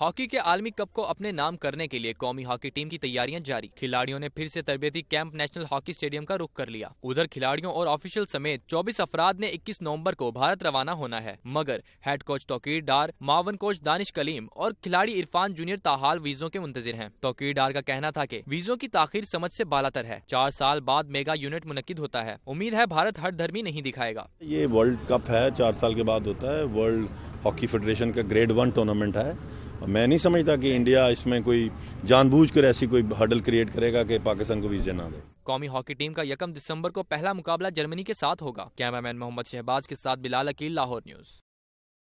Hockey के आलमी cup को अपने नाम करने के लिए कौमी हॉकी टीम की तैयारियाँ जारी। खिलाड़ियों ने फिर से तरबती कैंप नेशनल हॉकी स्टेडियम का रुख कर लिया। उधर खिलाड़ियों और ऑफिशियल समेत 24 अफराद ने 21 नवंबर को भारत रवाना होना है। मगर हेड कोच तोकीर डार, मावन कोच दानिश कलीम और खिलाड़ी इरफान जूनियर ताहाल वीजों के मुंतजर हैं। तोकीर डार का कहना था की वीजों की ताखिर समझ से बालातर है। चार साल बाद मेगा यूनिट मुनद होता है। उम्मीद है भारत हर धर्मी नहीं दिखाएगा। ये वर्ल्ड कप है, चार साल के बाद होता है। वर्ल्ड हॉकी फेडरेशन का ग्रेड वन टूर्नामेंट है। मैं नहीं समझता कि इंडिया इसमें कोई जानबूझकर ऐसी कोई हडल क्रिएट करेगा कि पाकिस्तान को वीजे ना दे। कौमी हॉकी टीम का यकम दिसंबर को पहला मुकाबला जर्मनी के साथ होगा। कैमरामैन मोहम्मद शहबाज के साथ बिलाल अकील, लाहौर न्यूज़।